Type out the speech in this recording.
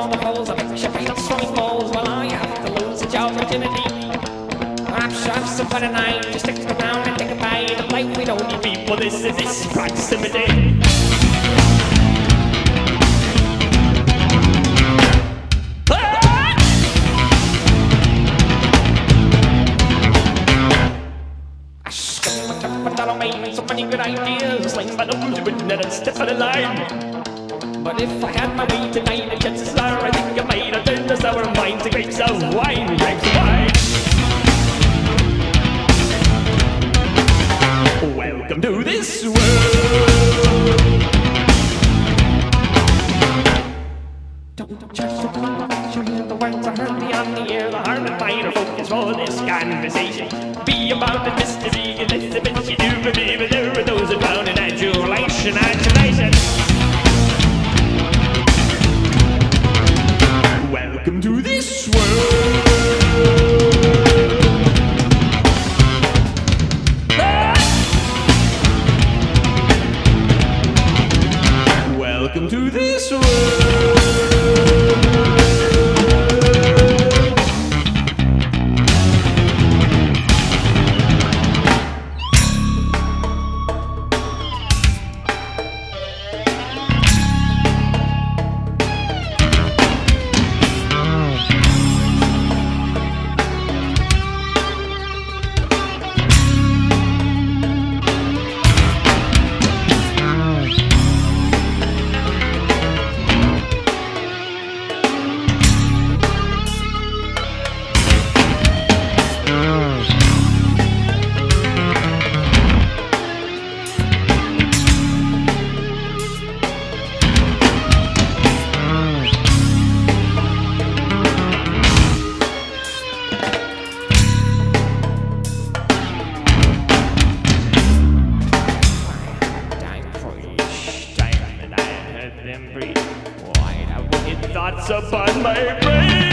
down the holes. I should be not swimming holes. Well, I have to lose its virginity? Perhaps I've suffered a night just stick around and take a bite of life. We don't need people. This is this proximity. So many good ideas, like my nose, you would never step out of line. But if I had my way tonight, the chances are I think I might have turned the sour wine to grapes of wine, grapes of wine. Welcome to this world. Don't trust the tongue, you hear the words I heard beyond the air. The mind are focus for this conversation. Be about the mystery and this event you do for me, there are those around in adulation, adulation. To this world. Welcome to this world. Thoughts upon my brain?